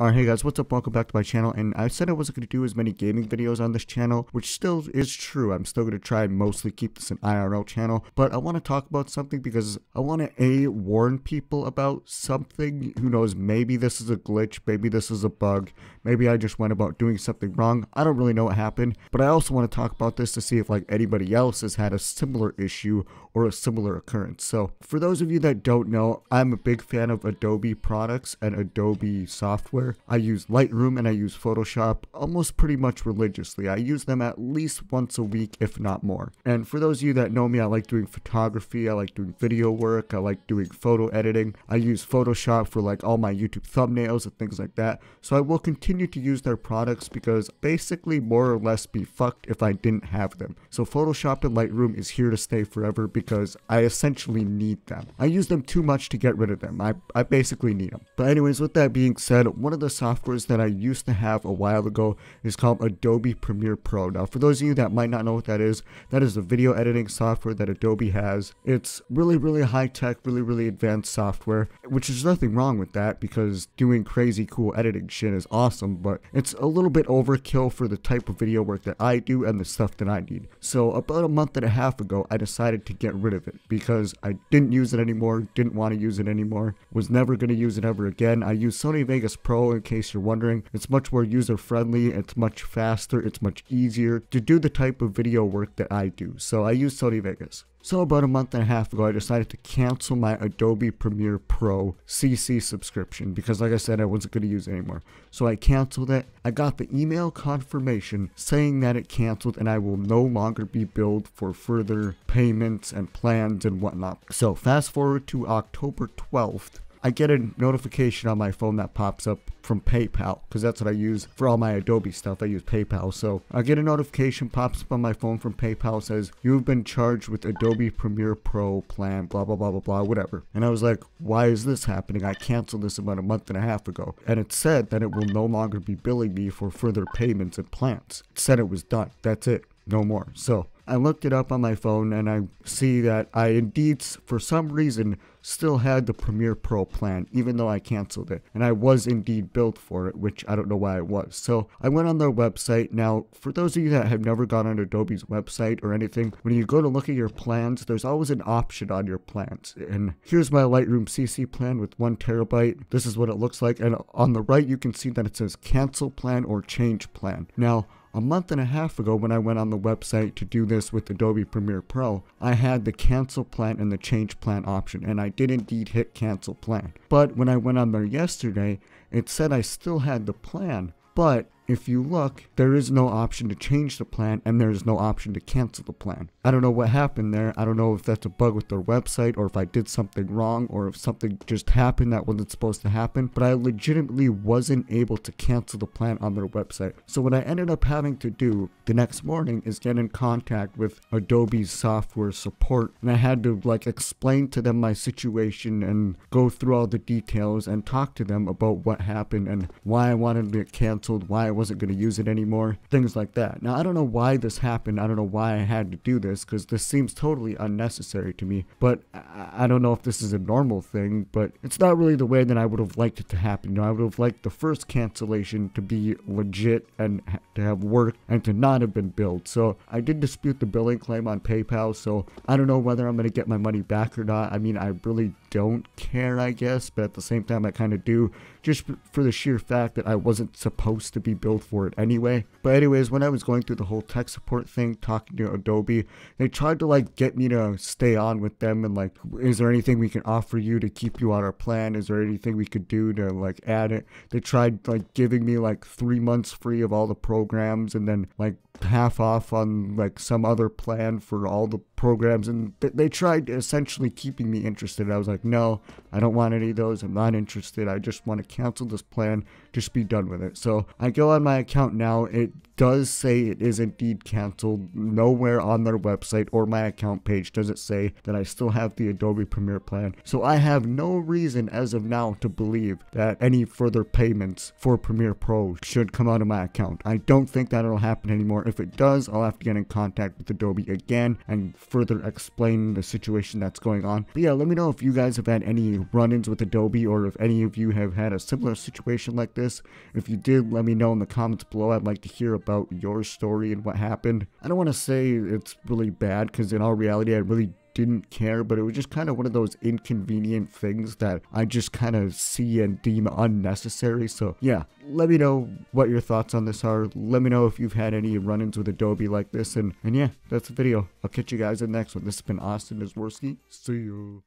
Alright, hey guys, what's up? Welcome back to my channel, and I said I wasn't going to do as many gaming videos on this channel, which still is true. I'm still going to try and mostly keep this an IRL channel, but I want to talk about something because I want to A, warn people about something. Who knows, maybe this is a glitch, maybe this is a bug, maybe I just went about doing something wrong. I don't really know what happened, but I also want to talk about this to see if like anybody else has had a similar issue or a similar occurrence. So, for those of you that don't know, I'm a big fan of Adobe products and Adobe software. I use Lightroom and I use Photoshop almost pretty much religiously. I use them at least once a week, if not more. And for those of you that know me, I like doing photography, I like doing video work, I like doing photo editing. I use Photoshop for like all my YouTube thumbnails and things like that. So I will continue to use their products because basically more or less be fucked if I didn't have them. So Photoshop and Lightroom is here to stay forever because I essentially need them. I use them too much to get rid of them. I, I basically need them. But anyways, with that being said, one of of the softwares that I used to have a while ago is called Adobe Premiere Pro. Now, for those of you that might not know what that is, that is the video editing software that Adobe has. It's really, really high tech, really, really advanced software, which is nothing wrong with that because doing crazy cool editing shit is awesome, but it's a little bit overkill for the type of video work that I do and the stuff that I need. So, about a month and a half ago, I decided to get rid of it because I didn't use it anymore, didn't want to use it anymore, was never going to use it ever again. I use Sony Vegas Pro in case you're wondering. It's much more user friendly, it's much faster, it's much easier to do the type of video work that I do. So I use Sony Vegas. So about a month and a half ago, I decided to cancel my Adobe Premiere Pro CC subscription because like I said, I wasn't going to use it anymore. So I canceled it. I got the email confirmation saying that it canceled and I will no longer be billed for further payments and plans and whatnot. So fast forward to October 12th, I get a notification on my phone that pops up from PayPal because that's what I use for all my Adobe stuff. I use PayPal. So I get a notification pops up on my phone from PayPal says you've been charged with Adobe Premiere Pro plan, blah blah blah blah blah, whatever. And I was like, why is this happening? I canceled this about a month and a half ago, and it said that it will no longer be billing me for further payments and plans. It said it was done. That's it. No more. So I looked it up on my phone and I see that I indeed, for some reason, still had the Premiere Pro plan, even though I canceled it. And I was indeed billed for it, which I don't know why it was. So I went on their website. Now, for those of you that have never gone on Adobe's website or anything, when you go to look at your plans, there's always an option on your plans. And here's my Lightroom CC plan with one terabyte. This is what it looks like. And on the right, you can see that it says cancel plan or change plan. Now, a month and a half ago when I went on the website to do this with Adobe Premiere Pro, I had the cancel plan and the change plan option and I did indeed hit cancel plan. But when I went on there yesterday, it said I still had the plan, but if you look, there is no option to change the plan and there is no option to cancel the plan. I don't know what happened there. I don't know if that's a bug with their website or if I did something wrong or if something just happened that wasn't supposed to happen, but I legitimately wasn't able to cancel the plan on their website. So what I ended up having to do the next morning is get in contact with Adobe's software support and I had to like explain to them my situation and go through all the details and talk to them about what happened and why I wanted to get canceled, why I wasn't going to use it anymore, things like that. Now, I don't know why this happened. I don't know why I had to do this because this seems totally unnecessary to me. But I, I don't know if this is a normal thing, but it's not really the way that I would have liked it to happen. You know, I would have liked the first cancellation to be legit and to have worked and to not have been billed. So I did dispute the billing claim on PayPal. So I don't know whether I'm going to get my money back or not. I mean, I really don't care, I guess, but at the same time, I kind of do, just for the sheer fact that I wasn't supposed to be billed for it anyway. But anyways, when I was going through the whole tech support thing, talking to Adobe, they tried to like get me to stay on with them and like, is there anything we can offer you to keep you on our plan? Is there anything we could do to like add it? They tried like giving me like three months free of all the programs and then like half off on like some other plan for all the programs and th they tried essentially keeping me interested. I was like, no, I don't want any of those. I'm not interested. I just want to cancel this plan. Just be done with it. So I go on my account now. It does say it is indeed canceled. Nowhere on their website or my account page does it say that I still have the Adobe Premiere plan. So I have no reason as of now to believe that any further payments for Premiere Pro should come out of my account. I don't think that it'll happen anymore. If it does, I'll have to get in contact with Adobe again and further explain the situation that's going on. But yeah, let me know if you guys have had any run-ins with Adobe or if any of you have had a similar situation like this. If you did, let me know in the comments below. I'd like to hear about your story and what happened. I don't want to say it's really bad because in all reality, I really didn't care, but it was just kind of one of those inconvenient things that I just kind of see and deem unnecessary. So yeah, let me know what your thoughts on this are. Let me know if you've had any run-ins with Adobe like this. And, and yeah, that's the video. I'll catch you guys in the next one. This has been Austin Nezworski. See you.